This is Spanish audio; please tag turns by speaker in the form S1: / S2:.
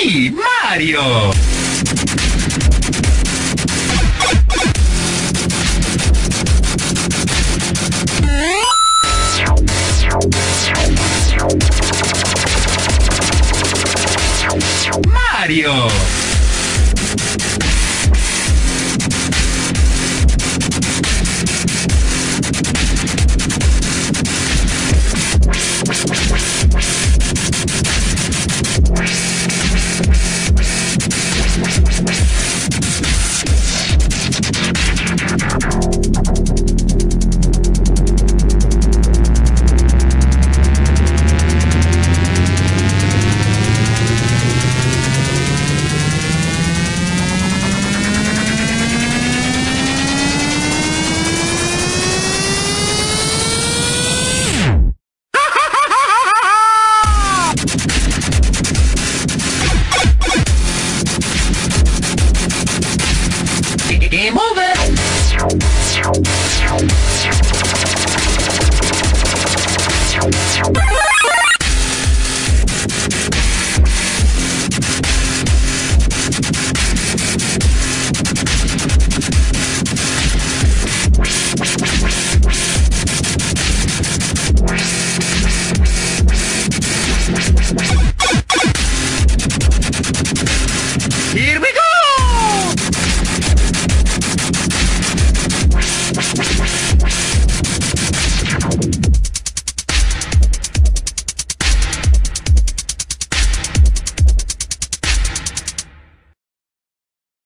S1: Mario. Mario. Game over.